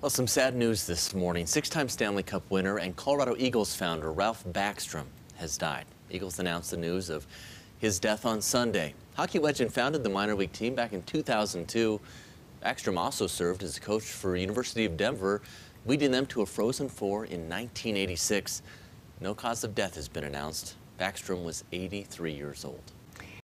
Well, some sad news this morning. Six-time Stanley Cup winner and Colorado Eagles founder Ralph Backstrom has died. Eagles announced the news of his death on Sunday. Hockey legend founded the minor league team back in 2002. Backstrom also served as a coach for University of Denver, leading them to a Frozen Four in 1986. No cause of death has been announced. Backstrom was 83 years old.